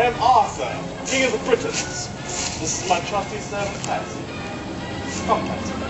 I am Arthur, King of the Britons. This is my trusty servant Patsy. Come, Patsy.